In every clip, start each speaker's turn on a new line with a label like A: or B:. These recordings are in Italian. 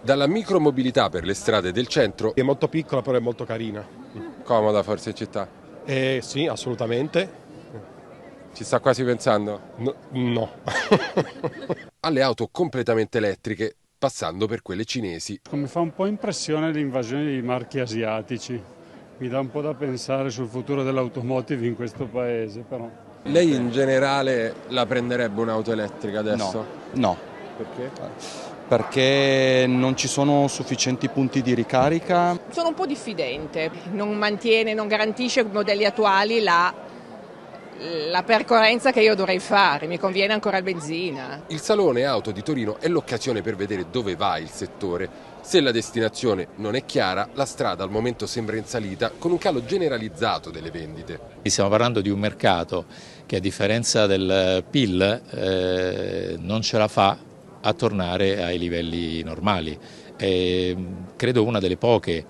A: Dalla micromobilità per le strade del centro
B: È molto piccola però è molto carina.
A: comoda forse in città.
B: Eh, sì, assolutamente.
A: Ci sta quasi pensando
B: No. no.
A: alle auto completamente elettriche, passando per quelle cinesi.
C: Mi fa un po' impressione l'invasione dei marchi asiatici. Mi dà un po' da pensare sul futuro dell'automotive in questo paese, però.
A: Lei in generale la prenderebbe un'auto elettrica adesso?
D: No,
A: Perché?
D: Perché non ci sono sufficienti punti di ricarica.
E: Sono un po' diffidente, non mantiene, non garantisce con i modelli attuali la, la percorrenza che io dovrei fare, mi conviene ancora il benzina.
A: Il Salone Auto di Torino è l'occasione per vedere dove va il settore. Se la destinazione non è chiara, la strada al momento sembra in salita con un calo generalizzato delle vendite.
F: Stiamo parlando di un mercato che a differenza del PIL eh, non ce la fa a tornare ai livelli normali. È, credo una delle poche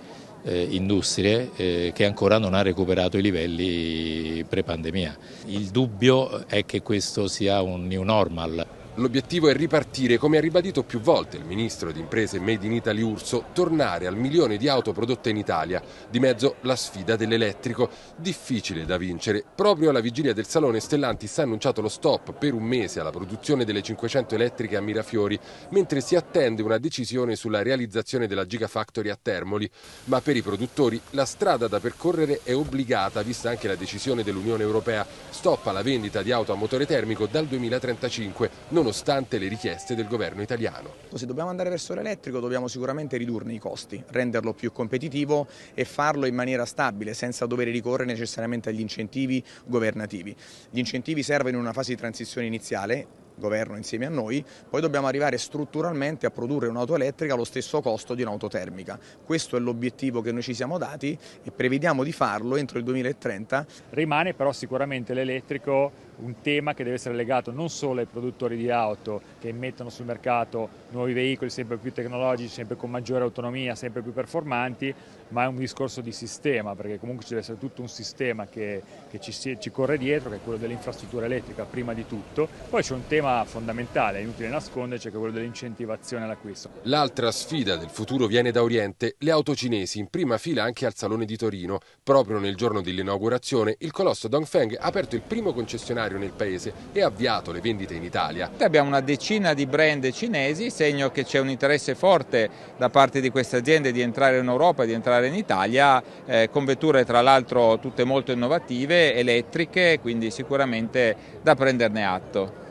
F: eh, industrie eh, che ancora non ha recuperato i livelli pre-pandemia. Il dubbio è che questo sia un new normal.
A: L'obiettivo è ripartire, come ha ribadito più volte il ministro di imprese Made in Italy Urso, tornare al milione di auto prodotte in Italia. Di mezzo la sfida dell'elettrico, difficile da vincere. Proprio alla vigilia del Salone Stellantis ha annunciato lo stop per un mese alla produzione delle 500 elettriche a Mirafiori, mentre si attende una decisione sulla realizzazione della Gigafactory a Termoli. Ma per i produttori la strada da percorrere è obbligata, vista anche la decisione dell'Unione Europea. Stop alla vendita di auto a motore termico dal 2035, nonostante le richieste del governo italiano.
G: Se dobbiamo andare verso l'elettrico dobbiamo sicuramente ridurne i costi, renderlo più competitivo e farlo in maniera stabile senza dover ricorrere necessariamente agli incentivi governativi. Gli incentivi servono in una fase di transizione iniziale, governo insieme a noi, poi dobbiamo arrivare strutturalmente a produrre un'auto elettrica allo stesso costo di un'auto termica. Questo è l'obiettivo che noi ci siamo dati e prevediamo di farlo entro il 2030.
H: Rimane però sicuramente l'elettrico un tema che deve essere legato non solo ai produttori di auto che immettono sul mercato nuovi veicoli sempre più tecnologici, sempre con maggiore autonomia, sempre più performanti, ma è un discorso di sistema, perché comunque ci deve essere tutto un sistema che, che ci, ci corre dietro, che è quello dell'infrastruttura elettrica prima di tutto. Poi c'è un tema fondamentale, è inutile nasconderci, che è quello dell'incentivazione all'acquisto.
A: L'altra sfida del futuro viene da Oriente, le auto cinesi in prima fila anche al Salone di Torino. Proprio nel giorno dell'inaugurazione il colosso Dongfeng ha aperto il primo concessionario nel paese e ha avviato le vendite in Italia.
I: Abbiamo una decina di brand cinesi, segno che c'è un interesse forte da parte di queste aziende di entrare in Europa e di entrare in Italia, eh, con vetture tra l'altro tutte molto innovative, elettriche, quindi sicuramente da prenderne atto.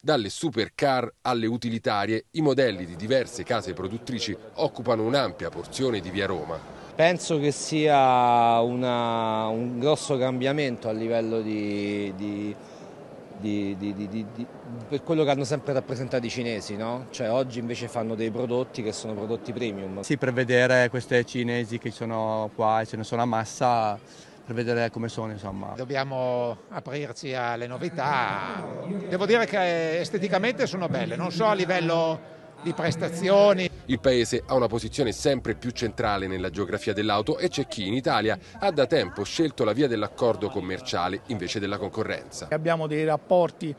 A: Dalle supercar alle utilitarie, i modelli di diverse case produttrici occupano un'ampia porzione di via Roma.
J: Penso che sia una, un grosso cambiamento a livello di, di, di, di, per quello che hanno sempre rappresentato i cinesi, no? cioè, oggi invece fanno dei prodotti che sono prodotti premium.
K: Sì, per vedere queste cinesi che sono qua e ce ne sono a massa, per vedere come sono insomma.
L: Dobbiamo aprirci alle novità, devo dire che esteticamente sono belle, non so a livello di prestazioni.
A: Il paese ha una posizione sempre più centrale nella geografia dell'auto e c'è chi in Italia ha da tempo scelto la via dell'accordo commerciale invece della concorrenza.
M: Abbiamo dei rapporti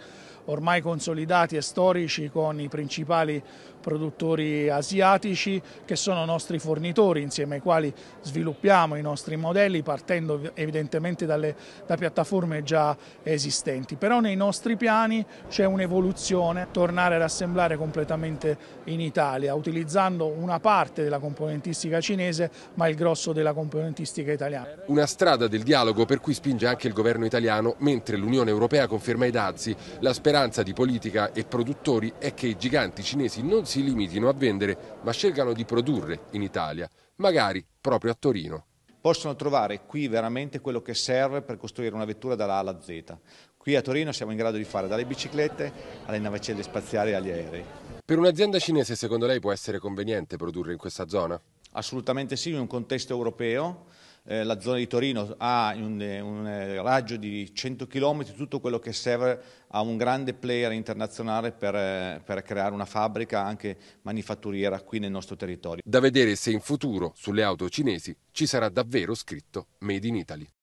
M: ormai consolidati e storici con i principali produttori asiatici che sono nostri fornitori insieme ai quali sviluppiamo i nostri modelli partendo evidentemente dalle, da piattaforme già esistenti. Però nei nostri piani c'è un'evoluzione, tornare ad assemblare completamente in Italia utilizzando una parte della componentistica cinese ma il grosso della componentistica italiana.
A: Una strada del dialogo per cui spinge anche il governo italiano mentre l'Unione Europea conferma i dazi. La speranza di politica e produttori è che i giganti cinesi non si limitino a vendere, ma scelgano di produrre in Italia, magari proprio a Torino.
N: Possono trovare qui veramente quello che serve per costruire una vettura dalla A alla Z. Qui a Torino siamo in grado di fare dalle biciclette alle navicelle spaziali e agli aerei.
A: Per un'azienda cinese secondo lei può essere conveniente produrre in questa zona?
N: Assolutamente sì, in un contesto europeo. Eh, la zona di Torino ha un, un, raggio di 100 km tutto quello che serve a un grande player internazionale per, per creare una fabbrica anche manifatturiera qui nel nostro territorio.
A: Da vedere se in futuro sulle auto cinesi ci sarà davvero scritto Made in Italy.